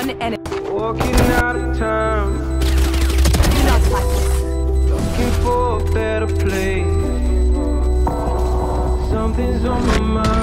One enemy. Walking out of town, Do not fight. Looking for a better place. Something's on my mind.